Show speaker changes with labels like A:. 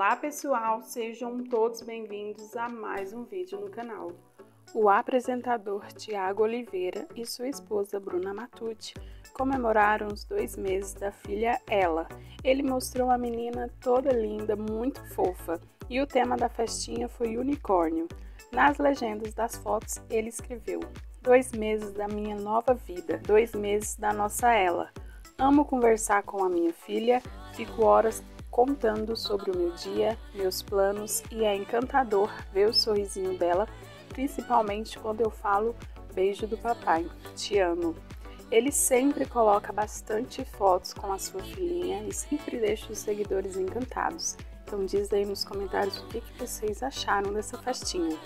A: Olá pessoal, sejam todos bem-vindos a mais um vídeo no canal. O apresentador Tiago Oliveira e sua esposa Bruna Matucci comemoraram os dois meses da filha Ela. Ele mostrou a menina toda linda, muito fofa, e o tema da festinha foi unicórnio. Nas legendas das fotos, ele escreveu: Dois meses da minha nova vida, dois meses da nossa Ela. Amo conversar com a minha filha, fico horas contando sobre o meu dia, meus planos e é encantador ver o sorrisinho dela, principalmente quando eu falo beijo do papai, te amo. Ele sempre coloca bastante fotos com a sua filhinha e sempre deixa os seguidores encantados. Então diz aí nos comentários o que, que vocês acharam dessa festinha.